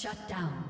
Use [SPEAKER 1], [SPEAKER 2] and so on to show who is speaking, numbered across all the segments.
[SPEAKER 1] Shut down.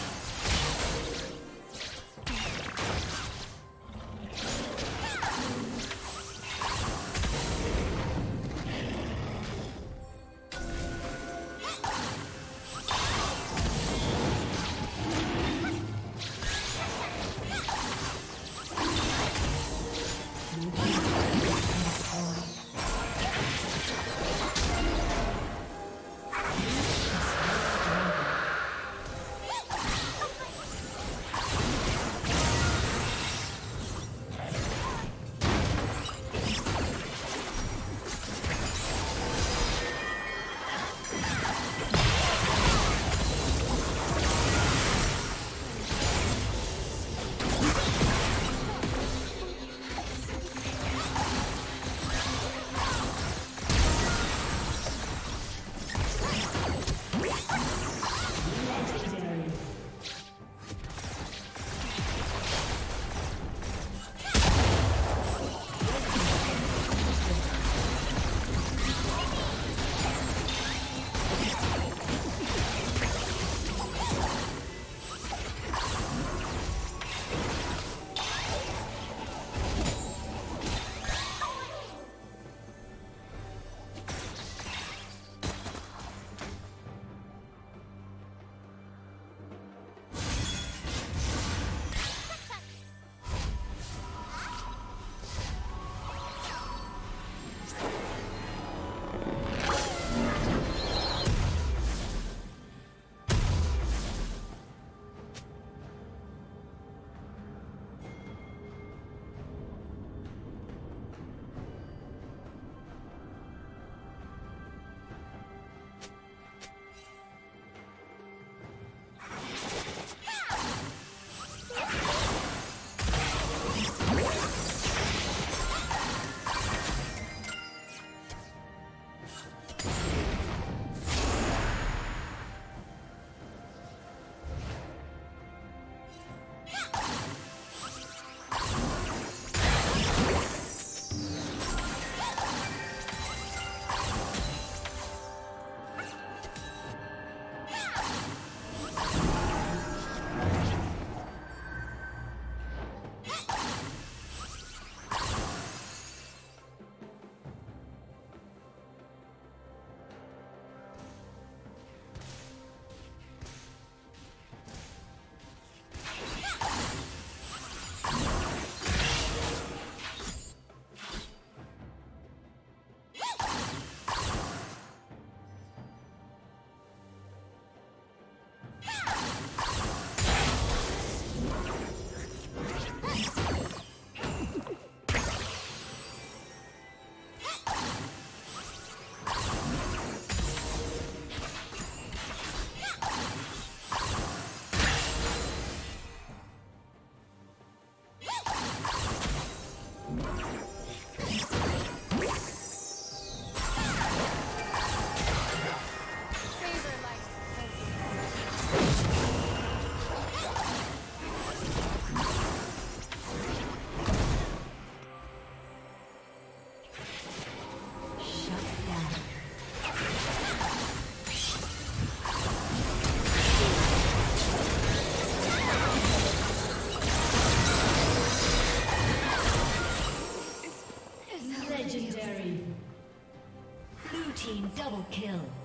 [SPEAKER 1] Kill.